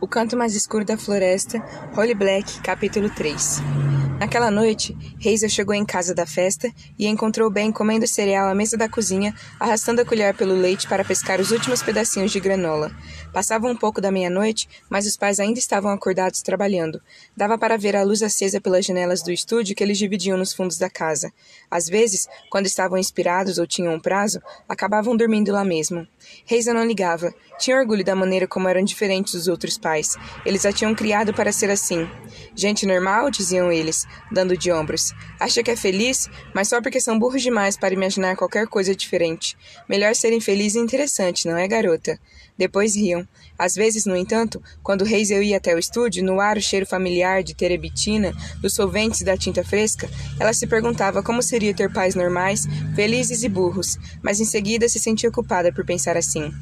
O Canto Mais Escuro da Floresta, Holy Black, capítulo 3 Naquela noite, Hazel chegou em casa da festa e encontrou Ben comendo cereal à mesa da cozinha, arrastando a colher pelo leite para pescar os últimos pedacinhos de granola. Passava um pouco da meia-noite, mas os pais ainda estavam acordados trabalhando. Dava para ver a luz acesa pelas janelas do estúdio que eles dividiam nos fundos da casa. Às vezes, quando estavam inspirados ou tinham um prazo, acabavam dormindo lá mesmo. Hazel não ligava. Tinha orgulho da maneira como eram diferentes dos outros pais. Eles a tinham criado para ser assim. Gente normal, diziam eles, dando de ombros. Acha que é feliz, mas só porque são burros demais para imaginar qualquer coisa diferente. Melhor serem felizes e interessantes, não é, garota? Depois riam. Às vezes, no entanto, quando Hazel ia até o estúdio, no ar o cheiro familiar de terebitina, dos solventes e da tinta fresca, ela se perguntava como seria ter pais normais, felizes e burros, mas em seguida se sentia culpada por pensar assim.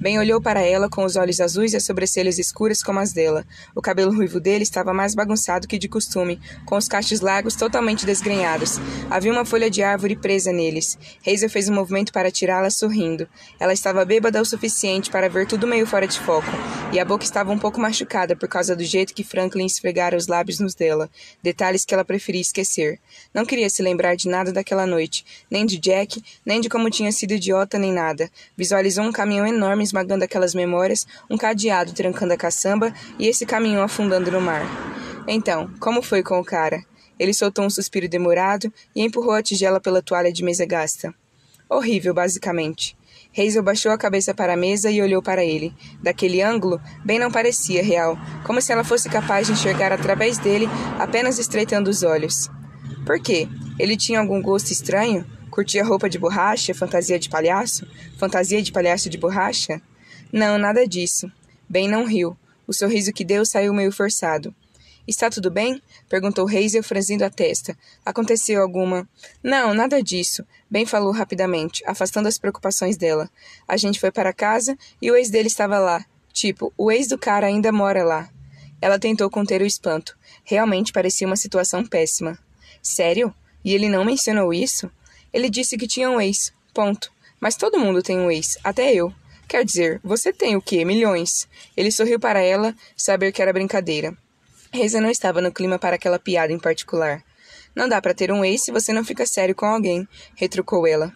Ben olhou para ela com os olhos azuis e as sobrancelhas escuras como as dela. O cabelo ruivo dele estava mais bagunçado que de costume, com os cachos largos totalmente desgrenhados. Havia uma folha de árvore presa neles. Hazel fez um movimento para tirá-la sorrindo. Ela estava bêbada o suficiente para ver tudo meio fora de foco, e a boca estava um pouco machucada por causa do jeito que Franklin esfregara os lábios nos dela, detalhes que ela preferia esquecer. Não queria se lembrar de nada daquela noite, nem de Jack, nem de como tinha sido idiota nem nada. Visualizou um caminhão enorme esmagando aquelas memórias, um cadeado trancando a caçamba e esse caminhão afundando no mar. Então, como foi com o cara? Ele soltou um suspiro demorado e empurrou a tigela pela toalha de mesa gasta. Horrível, basicamente. Hazel baixou a cabeça para a mesa e olhou para ele. Daquele ângulo, bem não parecia real, como se ela fosse capaz de enxergar através dele, apenas estreitando os olhos. Por quê? Ele tinha algum gosto estranho? Curtia roupa de borracha, fantasia de palhaço? Fantasia de palhaço de borracha? Não, nada disso. Ben não riu. O sorriso que deu saiu meio forçado. Está tudo bem? perguntou Hazel, franzindo a testa. Aconteceu alguma. Não, nada disso. Ben falou rapidamente, afastando as preocupações dela. A gente foi para casa e o ex dele estava lá. Tipo, o ex do cara ainda mora lá. Ela tentou conter o espanto. Realmente parecia uma situação péssima. Sério? E ele não mencionou isso? Ele disse que tinha um ex. Ponto. Mas todo mundo tem um ex, até eu. Quer dizer, você tem o quê? Milhões. Ele sorriu para ela, saber que era brincadeira. Reza não estava no clima para aquela piada em particular. Não dá para ter um ex se você não fica sério com alguém, retrucou ela.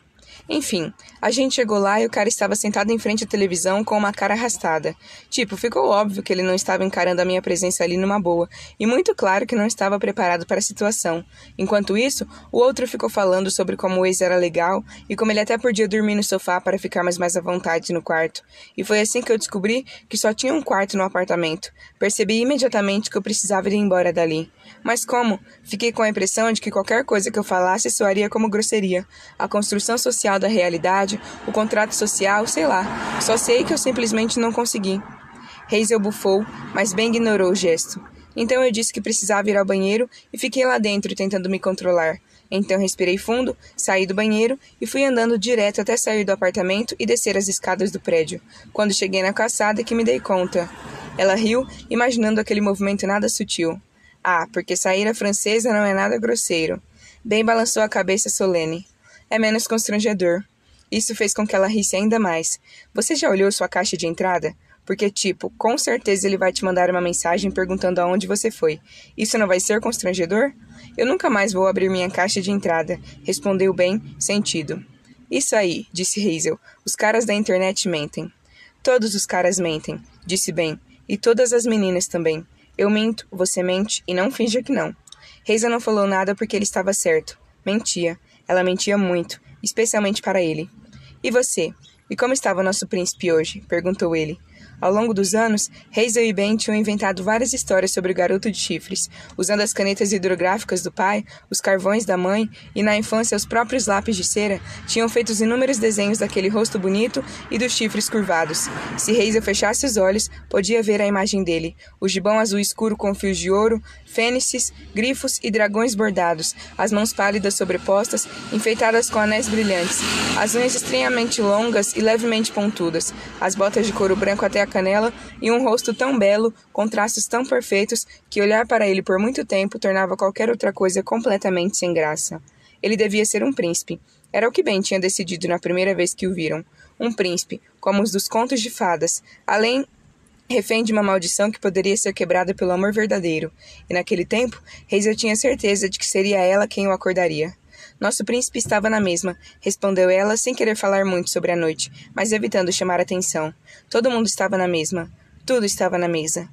Enfim, a gente chegou lá e o cara estava sentado em frente à televisão com uma cara arrastada. Tipo, ficou óbvio que ele não estava encarando a minha presença ali numa boa, e muito claro que não estava preparado para a situação. Enquanto isso, o outro ficou falando sobre como o ex era legal e como ele até podia dormir no sofá para ficarmos mais à vontade no quarto. E foi assim que eu descobri que só tinha um quarto no apartamento. Percebi imediatamente que eu precisava ir embora dali. Mas como? Fiquei com a impressão de que qualquer coisa que eu falasse soaria como grosseria. A construção social da realidade, o contrato social, sei lá. Só sei que eu simplesmente não consegui. Hazel bufou, mas Ben ignorou o gesto. Então eu disse que precisava ir ao banheiro e fiquei lá dentro tentando me controlar. Então respirei fundo, saí do banheiro e fui andando direto até sair do apartamento e descer as escadas do prédio. Quando cheguei na calçada que me dei conta. Ela riu, imaginando aquele movimento nada sutil. Ah, porque sair a francesa não é nada grosseiro. Ben balançou a cabeça solene. É menos constrangedor. Isso fez com que ela risse ainda mais. Você já olhou sua caixa de entrada? Porque, tipo, com certeza ele vai te mandar uma mensagem perguntando aonde você foi. Isso não vai ser constrangedor? Eu nunca mais vou abrir minha caixa de entrada, respondeu Ben, sentido. Isso aí, disse Hazel. Os caras da internet mentem. Todos os caras mentem, disse Ben. E todas as meninas também. Eu minto, você mente e não finja que não. Reisa não falou nada porque ele estava certo. Mentia. Ela mentia muito, especialmente para ele. E você? E como estava nosso príncipe hoje? perguntou ele. Ao longo dos anos, Hazel e Ben tinham inventado várias histórias sobre o garoto de chifres, usando as canetas hidrográficas do pai, os carvões da mãe e, na infância, os próprios lápis de cera, tinham feito os inúmeros desenhos daquele rosto bonito e dos chifres curvados. Se Hazel fechasse os olhos, podia ver a imagem dele, o gibão azul escuro com fios de ouro, fênixes, grifos e dragões bordados, as mãos pálidas sobrepostas, enfeitadas com anéis brilhantes, as unhas estranhamente longas e levemente pontudas, as botas de couro branco até a canela e um rosto tão belo, com traços tão perfeitos, que olhar para ele por muito tempo tornava qualquer outra coisa completamente sem graça. Ele devia ser um príncipe. Era o que Ben tinha decidido na primeira vez que o viram. Um príncipe, como os dos contos de fadas. Além refém de uma maldição que poderia ser quebrada pelo amor verdadeiro, e naquele tempo, Hazel tinha certeza de que seria ela quem o acordaria. Nosso príncipe estava na mesma, respondeu ela, sem querer falar muito sobre a noite, mas evitando chamar atenção. Todo mundo estava na mesma. Tudo estava na mesa.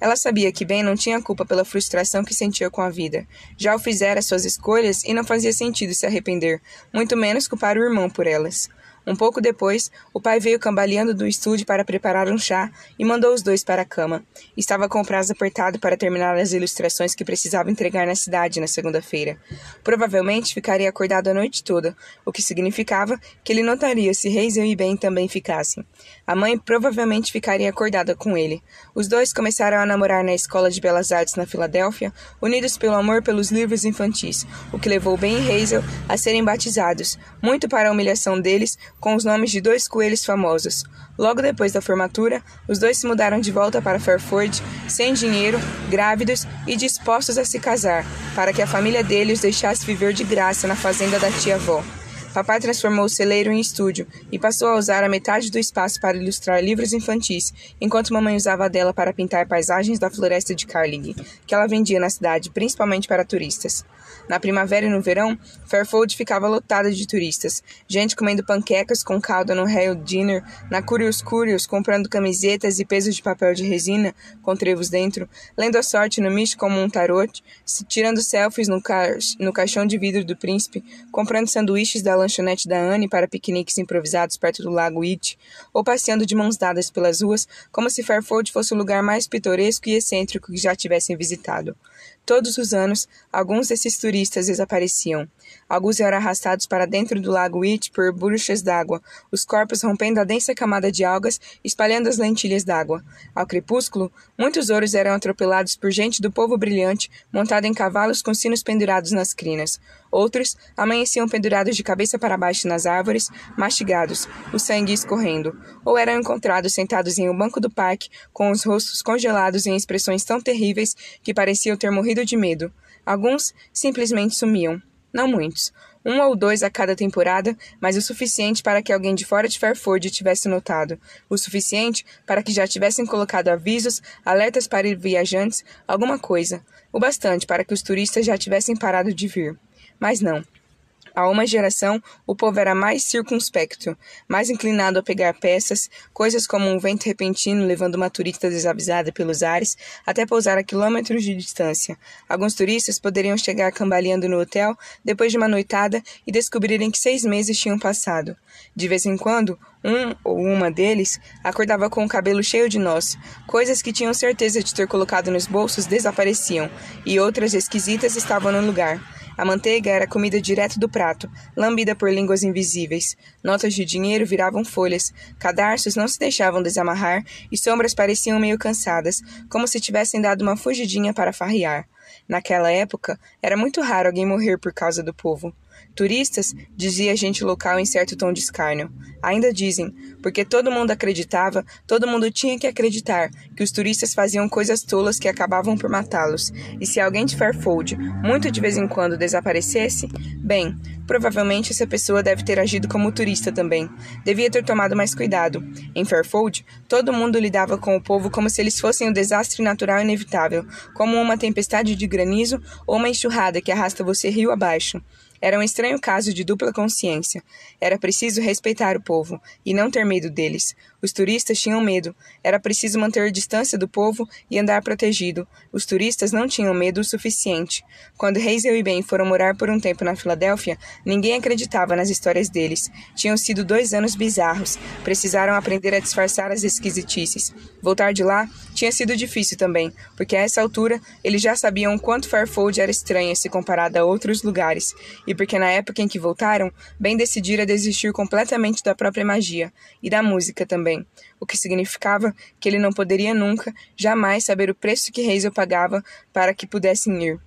Ela sabia que Ben não tinha culpa pela frustração que sentia com a vida. Já o fizera suas escolhas e não fazia sentido se arrepender, muito menos culpar o irmão por elas. Um pouco depois, o pai veio cambaleando do estúdio para preparar um chá e mandou os dois para a cama. Estava com o prazo apertado para terminar as ilustrações que precisava entregar na cidade na segunda-feira. Provavelmente ficaria acordado a noite toda, o que significava que ele notaria se Hazel e Ben também ficassem. A mãe provavelmente ficaria acordada com ele. Os dois começaram a namorar na Escola de Belas Artes na Filadélfia, unidos pelo amor pelos livros infantis, o que levou Ben e Hazel a serem batizados, muito para a humilhação deles, com os nomes de dois coelhos famosos. Logo depois da formatura, os dois se mudaram de volta para Fairford, sem dinheiro, grávidos e dispostos a se casar, para que a família dele os deixasse viver de graça na fazenda da tia-avó. Papai transformou o celeiro em estúdio e passou a usar a metade do espaço para ilustrar livros infantis, enquanto mamãe usava a dela para pintar paisagens da floresta de Carling, que ela vendia na cidade, principalmente para turistas. Na primavera e no verão, Fairfield ficava lotada de turistas, gente comendo panquecas com calda no Hail Dinner, na Curious Curious comprando camisetas e pesos de papel de resina com trevos dentro, lendo a sorte no Mish como um tarot, tirando selfies no, ca no caixão de vidro do príncipe, comprando sanduíches da lanchonete da Anne para piqueniques improvisados perto do lago It, ou passeando de mãos dadas pelas ruas como se Fairfield fosse o lugar mais pitoresco e excêntrico que já tivessem visitado. Todos os anos, alguns desses turistas desapareciam. Alguns eram arrastados para dentro do lago It por bruxas d'água, os corpos rompendo a densa camada de algas, espalhando as lentilhas d'água. Ao crepúsculo, muitos ouros eram atropelados por gente do povo brilhante, montada em cavalos com sinos pendurados nas crinas. Outros amanheciam pendurados de cabeça para baixo nas árvores, mastigados, o sangue escorrendo, ou eram encontrados sentados em um banco do parque, com os rostos congelados em expressões tão terríveis que pareciam ter morrido de medo. Alguns simplesmente sumiam. Não muitos. Um ou dois a cada temporada, mas o suficiente para que alguém de fora de Fairford tivesse notado. O suficiente para que já tivessem colocado avisos, alertas para viajantes, alguma coisa. O bastante para que os turistas já tivessem parado de vir. Mas não. Há uma geração, o povo era mais circunspecto, mais inclinado a pegar peças, coisas como um vento repentino levando uma turista desavisada pelos ares até pousar a quilômetros de distância. Alguns turistas poderiam chegar cambaleando no hotel depois de uma noitada e descobrirem que seis meses tinham passado. De vez em quando, um ou uma deles acordava com o cabelo cheio de nós. Coisas que tinham certeza de ter colocado nos bolsos desapareciam, e outras esquisitas estavam no lugar. A manteiga era comida direto do prato, lambida por línguas invisíveis. Notas de dinheiro viravam folhas, cadarços não se deixavam desamarrar e sombras pareciam meio cansadas, como se tivessem dado uma fugidinha para farrear. Naquela época, era muito raro alguém morrer por causa do povo. Turistas, dizia gente local em certo tom de escárnio. Ainda dizem, porque todo mundo acreditava, todo mundo tinha que acreditar, que os turistas faziam coisas tolas que acabavam por matá-los. E se alguém de Fairfold, muito de vez em quando, desaparecesse, bem, provavelmente essa pessoa deve ter agido como turista também. Devia ter tomado mais cuidado. Em Fairfold, todo mundo lidava com o povo como se eles fossem um desastre natural inevitável, como uma tempestade de granizo ou uma enxurrada que arrasta você rio abaixo. Era um estranho caso de dupla consciência. Era preciso respeitar o povo e não ter medo deles. Os turistas tinham medo. Era preciso manter distância do povo e andar protegido. Os turistas não tinham medo o suficiente. Quando Hazel e Ben foram morar por um tempo na Filadélfia, ninguém acreditava nas histórias deles. Tinham sido dois anos bizarros. Precisaram aprender a disfarçar as esquisitices. Voltar de lá tinha sido difícil também, porque a essa altura eles já sabiam o quanto Fairfold era estranha se comparada a outros lugares, e porque na época em que voltaram, Ben decidira desistir completamente da própria magia e da música também também, o que significava que ele não poderia nunca, jamais saber o preço que Hazel pagava para que pudessem ir.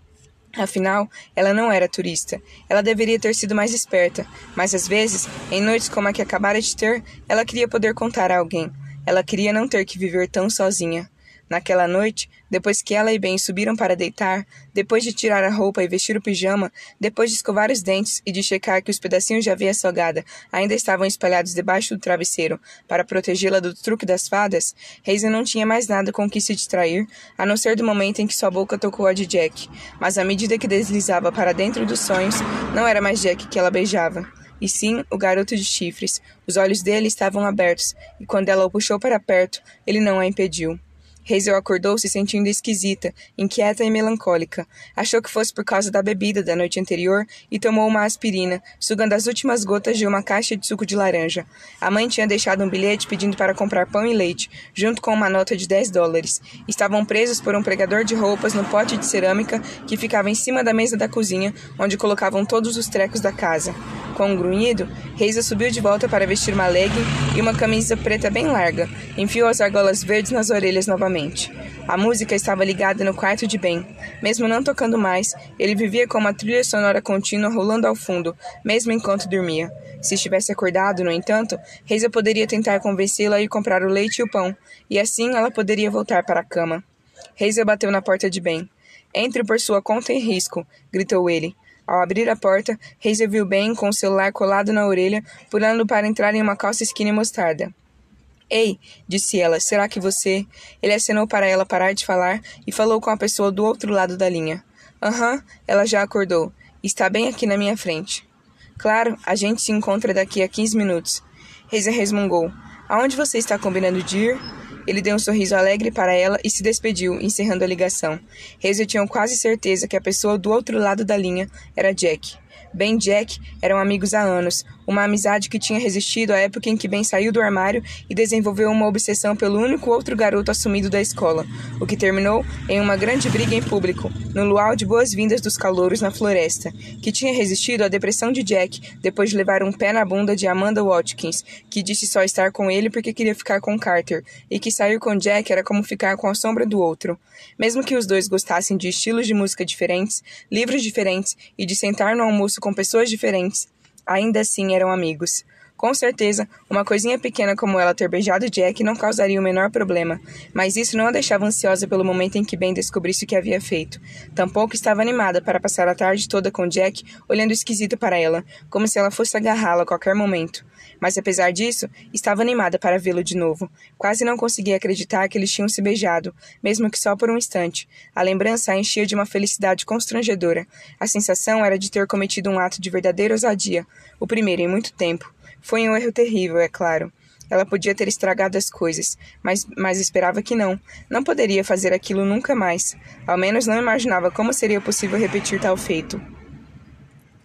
Afinal, ela não era turista. Ela deveria ter sido mais esperta, mas às vezes, em noites como a que acabara de ter, ela queria poder contar a alguém. Ela queria não ter que viver tão sozinha. Naquela noite, depois que ela e Ben subiram para deitar, depois de tirar a roupa e vestir o pijama, depois de escovar os dentes e de checar que os pedacinhos de aveia salgada ainda estavam espalhados debaixo do travesseiro para protegê-la do truque das fadas, Hazel não tinha mais nada com que se distrair, a não ser do momento em que sua boca tocou a de Jack. Mas à medida que deslizava para dentro dos sonhos, não era mais Jack que ela beijava e sim o garoto de chifres. Os olhos dele estavam abertos, e quando ela o puxou para perto, ele não a impediu. Hazel acordou se sentindo esquisita, inquieta e melancólica. Achou que fosse por causa da bebida da noite anterior e tomou uma aspirina, sugando as últimas gotas de uma caixa de suco de laranja. A mãe tinha deixado um bilhete pedindo para comprar pão e leite, junto com uma nota de 10 dólares. Estavam presos por um pregador de roupas no pote de cerâmica que ficava em cima da mesa da cozinha, onde colocavam todos os trecos da casa. Com um grunhido, Hazel subiu de volta para vestir uma legging e uma camisa preta bem larga. Enfiou as argolas verdes nas orelhas novamente. A música estava ligada no quarto de Ben. Mesmo não tocando mais, ele vivia com uma trilha sonora contínua rolando ao fundo, mesmo enquanto dormia. Se estivesse acordado, no entanto, Hazel poderia tentar convencê-la a ir comprar o leite e o pão, e assim ela poderia voltar para a cama. Hazel bateu na porta de Ben. Entre por sua conta e risco, gritou ele. Ao abrir a porta, Hazel viu Ben com o celular colado na orelha, pulando para entrar em uma calça skinny mostarda. Ei, disse ela, será que você. Ele acenou para ela parar de falar e falou com a pessoa do outro lado da linha. Aham, uhum, ela já acordou. Está bem aqui na minha frente. Claro, a gente se encontra daqui a 15 minutos. Hazel resmungou. Aonde você está combinando de ir? Ele deu um sorriso alegre para ela e se despediu, encerrando a ligação. Hazel tinha quase certeza que a pessoa do outro lado da linha era Jack. Ben e Jack eram amigos há anos, uma amizade que tinha resistido à época em que Ben saiu do armário e desenvolveu uma obsessão pelo único outro garoto assumido da escola, o que terminou em uma grande briga em público, no luau de boas-vindas dos calouros na floresta, que tinha resistido à depressão de Jack depois de levar um pé na bunda de Amanda Watkins, que disse só estar com ele porque queria ficar com Carter, e que sair com Jack era como ficar com a sombra do outro. Mesmo que os dois gostassem de estilos de música diferentes, livros diferentes e de sentar no almoço com pessoas diferentes, ainda assim eram amigos. Com certeza, uma coisinha pequena como ela ter beijado Jack não causaria o menor problema, mas isso não a deixava ansiosa pelo momento em que Ben descobrisse o que havia feito. Tampouco estava animada para passar a tarde toda com Jack, olhando esquisito para ela, como se ela fosse agarrá-la a qualquer momento. Mas apesar disso, estava animada para vê-lo de novo. Quase não conseguia acreditar que eles tinham se beijado, mesmo que só por um instante. A lembrança a enchia de uma felicidade constrangedora. A sensação era de ter cometido um ato de verdadeira ousadia, o primeiro em muito tempo. Foi um erro terrível, é claro. Ela podia ter estragado as coisas, mas, mas esperava que não. Não poderia fazer aquilo nunca mais. Ao menos não imaginava como seria possível repetir tal feito.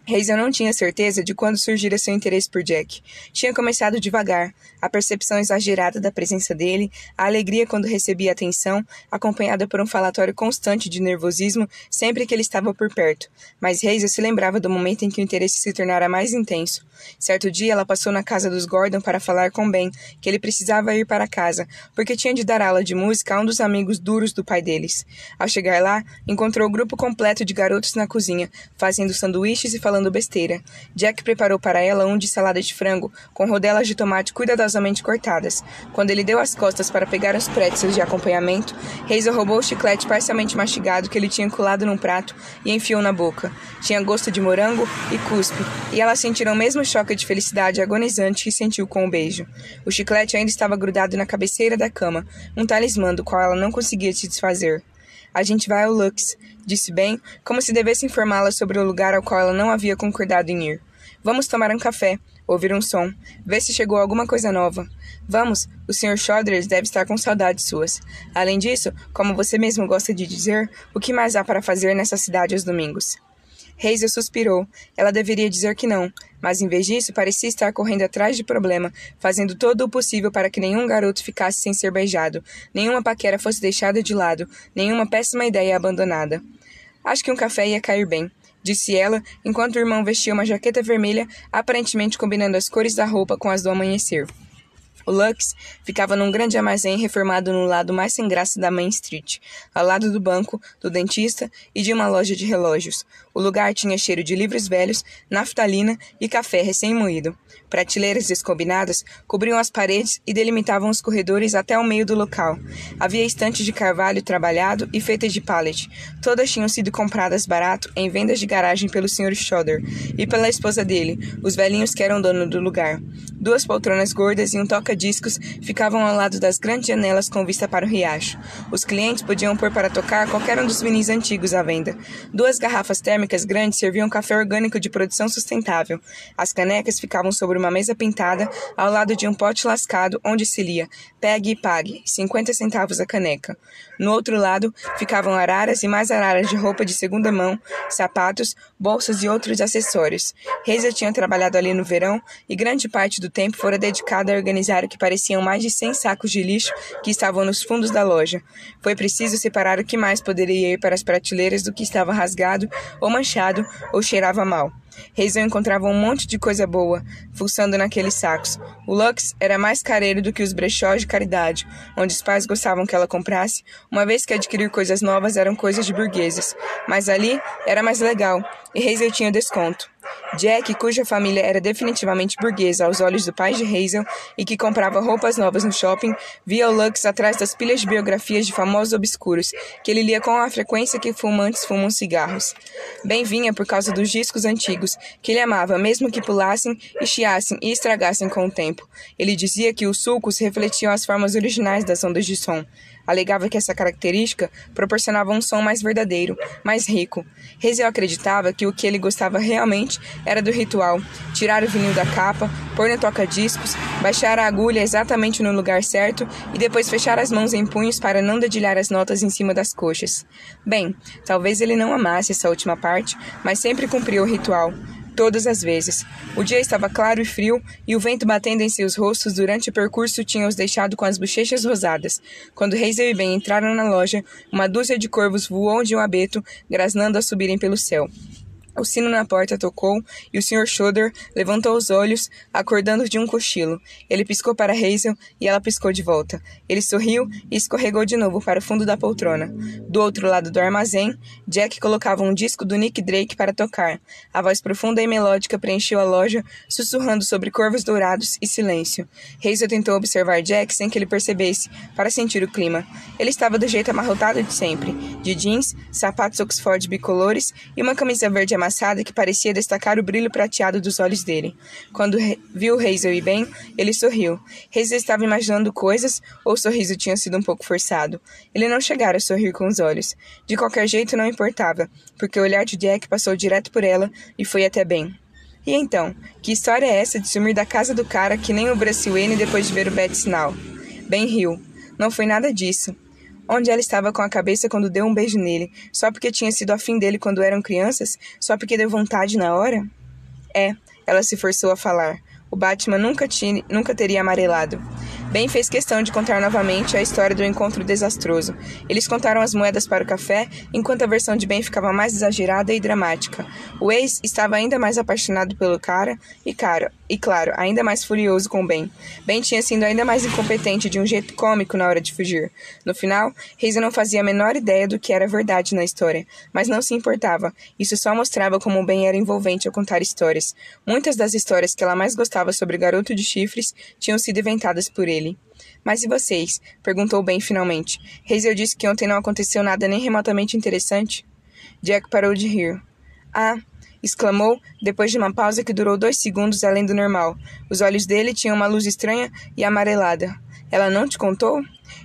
Hazel não tinha certeza de quando surgira seu interesse por Jack. Tinha começado devagar, a percepção exagerada da presença dele, a alegria quando recebia atenção, acompanhada por um falatório constante de nervosismo sempre que ele estava por perto. Mas Hazel se lembrava do momento em que o interesse se tornara mais intenso. Certo dia, ela passou na casa dos Gordon para falar com Ben que ele precisava ir para casa, porque tinha de dar aula de música a um dos amigos duros do pai deles. Ao chegar lá, encontrou o grupo completo de garotos na cozinha, fazendo sanduíches e falando falando besteira. Jack preparou para ela um de salada de frango, com rodelas de tomate cuidadosamente cortadas. Quando ele deu as costas para pegar os pretzels de acompanhamento, Hazel roubou o chiclete parcialmente mastigado que ele tinha colado num prato e enfiou na boca. Tinha gosto de morango e cuspe, e ela sentiu o mesmo choque de felicidade agonizante que sentiu com o beijo. O chiclete ainda estava grudado na cabeceira da cama, um talismã do qual ela não conseguia se desfazer. A gente vai ao Lux, disse Ben, como se devesse informá-la sobre o lugar ao qual ela não havia concordado em ir. Vamos tomar um café, ouvir um som, ver se chegou alguma coisa nova. Vamos, o Sr. Choders deve estar com saudades suas. Além disso, como você mesmo gosta de dizer, o que mais há para fazer nessa cidade aos domingos? Hazel suspirou. Ela deveria dizer que não, mas em vez disso parecia estar correndo atrás de problema, fazendo todo o possível para que nenhum garoto ficasse sem ser beijado, nenhuma paquera fosse deixada de lado, nenhuma péssima ideia abandonada. Acho que um café ia cair bem, disse ela, enquanto o irmão vestia uma jaqueta vermelha, aparentemente combinando as cores da roupa com as do amanhecer. O Lux ficava num grande armazém reformado no lado mais sem graça da Main Street, ao lado do banco, do dentista e de uma loja de relógios. O lugar tinha cheiro de livros velhos, naftalina e café recém-moído. Prateleiras descombinadas cobriam as paredes e delimitavam os corredores até o meio do local. Havia estantes de carvalho trabalhado e feitas de pallet. Todas tinham sido compradas barato em vendas de garagem pelo Sr. Schodder e pela esposa dele, os velhinhos que eram dono do lugar. Duas poltronas gordas e um toca-discos ficavam ao lado das grandes janelas com vista para o riacho. Os clientes podiam pôr para tocar qualquer um dos vinis antigos à venda. Duas garrafas térmicas grandes serviam café orgânico de produção sustentável. As canecas ficavam sobre uma mesa pintada ao lado de um pote lascado onde se lia Pegue e pague, 50 centavos a caneca. No outro lado ficavam araras e mais araras de roupa de segunda mão, sapatos, bolsas e outros acessórios. Hazel tinha trabalhado ali no verão e grande parte do tempo fora dedicada a organizar o que pareciam mais de 100 sacos de lixo que estavam nos fundos da loja. Foi preciso separar o que mais poderia ir para as prateleiras do que estava rasgado ou manchado ou cheirava mal. Hazel encontrava um monte de coisa boa, fuçando naqueles sacos. O Lux era mais careiro do que os brechós de caridade, onde os pais gostavam que ela comprasse, uma vez que adquirir coisas novas eram coisas de burgueses. Mas ali era mais legal, e Hazel tinha desconto. Jack, cuja família era definitivamente burguesa aos olhos do pai de Hazel e que comprava roupas novas no shopping, via o Lux atrás das pilhas de biografias de famosos obscuros, que ele lia com a frequência que fumantes fumam cigarros. Bem vinha por causa dos discos antigos, que ele amava, mesmo que pulassem, chiassem e estragassem com o tempo. Ele dizia que os sulcos refletiam as formas originais das ondas de som. Alegava que essa característica proporcionava um som mais verdadeiro, mais rico. Hazel acreditava que o que ele gostava realmente era do ritual: tirar o vinil da capa, pôr no toca-discos, baixar a agulha exatamente no lugar certo e depois fechar as mãos em punhos para não dedilhar as notas em cima das coxas. Bem, talvez ele não amasse essa última parte, mas sempre cumpria o ritual todas as vezes. O dia estava claro e frio, e o vento batendo em seus rostos durante o percurso tinha os deixado com as bochechas rosadas. Quando Hazel e Ben entraram na loja, uma dúzia de corvos voou de um abeto, grasnando a subirem pelo céu. O sino na porta tocou e o Sr. Schroeder levantou os olhos, acordando de um cochilo. Ele piscou para Hazel e ela piscou de volta. Ele sorriu e escorregou de novo para o fundo da poltrona. Do outro lado do armazém, Jack colocava um disco do Nick Drake para tocar. A voz profunda e melódica preencheu a loja, sussurrando sobre corvos dourados e silêncio. Hazel tentou observar Jack sem que ele percebesse, para sentir o clima. Ele estava do jeito amarrotado de sempre, de jeans, sapatos Oxford bicolores e uma camisa verde amarela amassada que parecia destacar o brilho prateado dos olhos dele. Quando viu Hazel e Ben, ele sorriu. Hazel estava imaginando coisas, ou o sorriso tinha sido um pouco forçado. Ele não chegara a sorrir com os olhos. De qualquer jeito, não importava, porque o olhar de Jack passou direto por ela e foi até Ben. E então, que história é essa de sumir da casa do cara que nem o Bruce Wayne depois de ver o Bad Sinal? Ben riu. Não foi nada disso. Onde ela estava com a cabeça quando deu um beijo nele? Só porque tinha sido afim dele quando eram crianças? Só porque deu vontade na hora? É, ela se forçou a falar. O Batman nunca, tinha, nunca teria amarelado. Ben fez questão de contar novamente a história do encontro desastroso. Eles contaram as moedas para o café, enquanto a versão de Ben ficava mais exagerada e dramática. O ex estava ainda mais apaixonado pelo cara e, cara, e claro, ainda mais furioso com Ben. Ben tinha sido ainda mais incompetente de um jeito cômico na hora de fugir. No final, Hazel não fazia a menor ideia do que era verdade na história, mas não se importava. Isso só mostrava como Ben era envolvente ao contar histórias. Muitas das histórias que ela mais gostava sobre o garoto de chifres tinham sido inventadas por ele. Mas e vocês? perguntou Ben finalmente. Hazel disse que ontem não aconteceu nada nem remotamente interessante. Jack parou de rir. Ah! exclamou, depois de uma pausa que durou dois segundos além do normal. Os olhos dele tinham uma luz estranha e amarelada. Ela não te contou?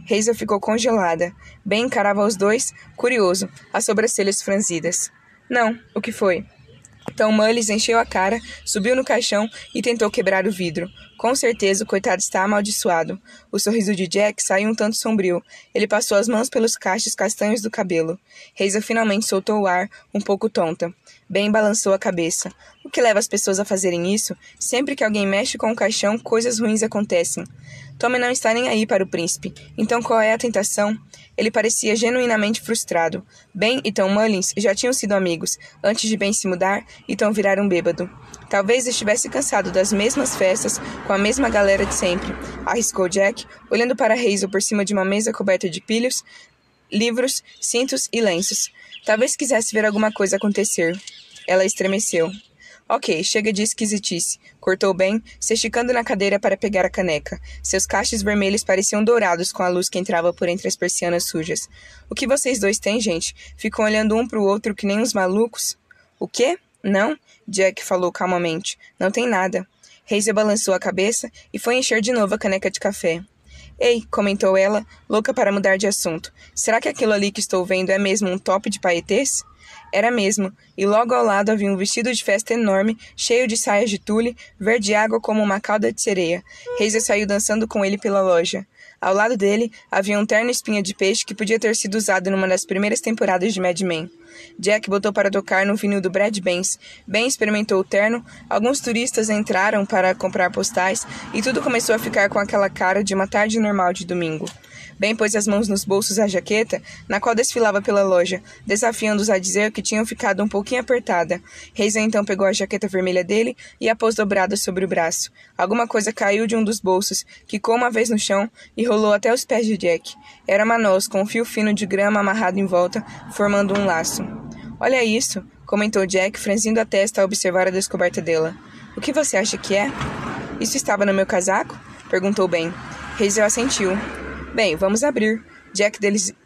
Hazel ficou congelada. Ben encarava os dois, curioso, as sobrancelhas franzidas. Não, o que foi? Então Mullis encheu a cara, subiu no caixão e tentou quebrar o vidro. Com certeza o coitado está amaldiçoado. O sorriso de Jack saiu um tanto sombrio. Ele passou as mãos pelos cachos castanhos do cabelo. Hazel finalmente soltou o ar, um pouco tonta. Ben balançou a cabeça. O que leva as pessoas a fazerem isso? Sempre que alguém mexe com o caixão, coisas ruins acontecem. Tommy não está nem aí para o príncipe. Então qual é a tentação? Ele parecia genuinamente frustrado. Ben e Tom Mullins já tinham sido amigos, antes de Ben se mudar e Tom virar um bêbado. Talvez estivesse cansado das mesmas festas com a mesma galera de sempre, arriscou Jack, olhando para Hazel por cima de uma mesa coberta de pilhos, livros, cintos e lenços. Talvez quisesse ver alguma coisa acontecer. Ela estremeceu. Ok, chega de esquisitice. Cortou bem, se esticando na cadeira para pegar a caneca. Seus cachos vermelhos pareciam dourados com a luz que entrava por entre as persianas sujas. O que vocês dois têm, gente? Ficam olhando um para o outro que nem uns malucos? O quê? Não? Jack falou calmamente. Não tem nada. Hazel balançou a cabeça e foi encher de novo a caneca de café. Ei, comentou ela, louca para mudar de assunto. Será que aquilo ali que estou vendo é mesmo um top de paetês? Era mesmo, e logo ao lado havia um vestido de festa enorme, cheio de saias de tule, verde água como uma cauda de sereia. Hazel saiu dançando com ele pela loja. Ao lado dele havia um terno espinha de peixe que podia ter sido usado numa das primeiras temporadas de Mad Men. Jack botou para tocar no vinil do Brad Benz. Ben experimentou o terno, alguns turistas entraram para comprar postais e tudo começou a ficar com aquela cara de uma tarde normal de domingo. Ben pôs as mãos nos bolsos da jaqueta, na qual desfilava pela loja, desafiando-os a dizer que tinham ficado um pouquinho apertada. Hazel então pegou a jaqueta vermelha dele e a pôs dobrada sobre o braço. Alguma coisa caiu de um dos bolsos, quicou uma vez no chão e rolou até os pés de Jack. Era noz com um fio fino de grama amarrado em volta, formando um laço. Olha isso, comentou Jack, franzindo a testa ao observar a descoberta dela. O que você acha que é? Isso estava no meu casaco? perguntou Ben. Hazel assentiu. Bem, vamos abrir. Jack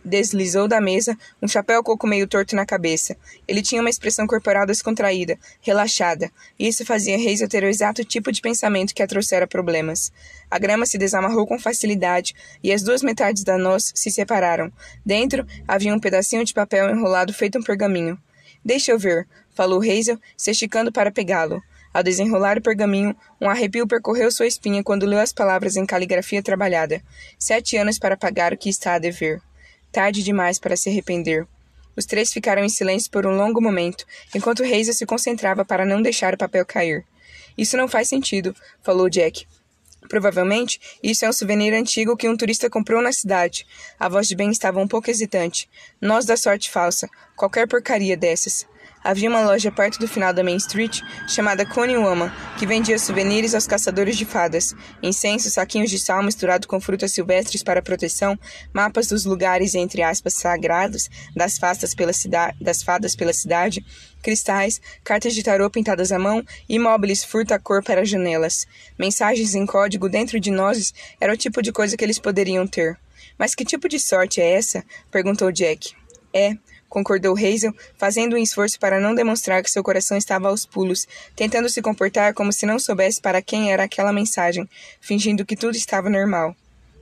deslizou da mesa, um chapéu coco meio torto na cabeça. Ele tinha uma expressão corporal descontraída, relaxada, e isso fazia Hazel ter o exato tipo de pensamento que a trouxera problemas. A grama se desamarrou com facilidade e as duas metades da noz se separaram. Dentro havia um pedacinho de papel enrolado feito um pergaminho. Deixa eu ver, falou Hazel, se esticando para pegá-lo. Ao desenrolar o pergaminho, um arrepio percorreu sua espinha quando leu as palavras em caligrafia trabalhada. Sete anos para pagar o que está a dever. Tarde demais para se arrepender. Os três ficaram em silêncio por um longo momento, enquanto Reisa se concentrava para não deixar o papel cair. Isso não faz sentido, falou Jack. Provavelmente, isso é um souvenir antigo que um turista comprou na cidade. A voz de Ben estava um pouco hesitante. Nós da sorte falsa. Qualquer porcaria dessas. Havia uma loja perto do final da Main Street chamada Coney Woman, que vendia souvenirs aos caçadores de fadas, incenso, saquinhos de sal misturado com frutas silvestres para proteção, mapas dos lugares entre aspas sagrados das, pela das fadas pela cidade, cristais, cartas de tarô pintadas à mão e móveis furta-cor para janelas. Mensagens em código dentro de nozes era o tipo de coisa que eles poderiam ter. Mas que tipo de sorte é essa? perguntou Jack. É, concordou Hazel, fazendo um esforço para não demonstrar que seu coração estava aos pulos, tentando se comportar como se não soubesse para quem era aquela mensagem, fingindo que tudo estava normal.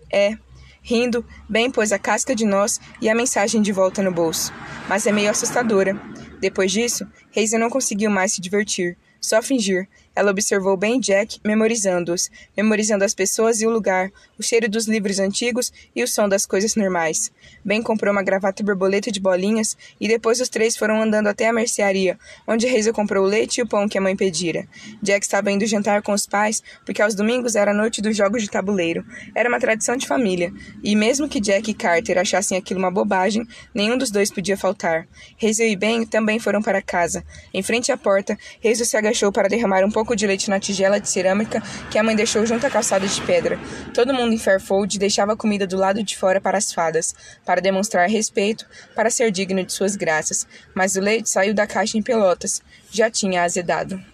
É, rindo, bem pôs a casca de nós e a mensagem de volta no bolso. Mas é meio assustadora. Depois disso, Hazel não conseguiu mais se divertir, só fingir, ela observou bem Jack, memorizando-os, memorizando as pessoas e o lugar, o cheiro dos livros antigos e o som das coisas normais. Ben comprou uma gravata borboleta de bolinhas e depois os três foram andando até a mercearia, onde Hazel comprou o leite e o pão que a mãe pedira. Jack estava indo jantar com os pais, porque aos domingos era a noite dos jogos de tabuleiro. Era uma tradição de família, e mesmo que Jack e Carter achassem aquilo uma bobagem, nenhum dos dois podia faltar. Hazel e Ben também foram para casa. Em frente à porta, Hazel se agachou para derramar um pouco pouco de leite na tigela de cerâmica que a mãe deixou junto à calçada de pedra. Todo mundo em Fairfold deixava a comida do lado de fora para as fadas, para demonstrar respeito, para ser digno de suas graças. Mas o leite saiu da caixa em pelotas. Já tinha azedado.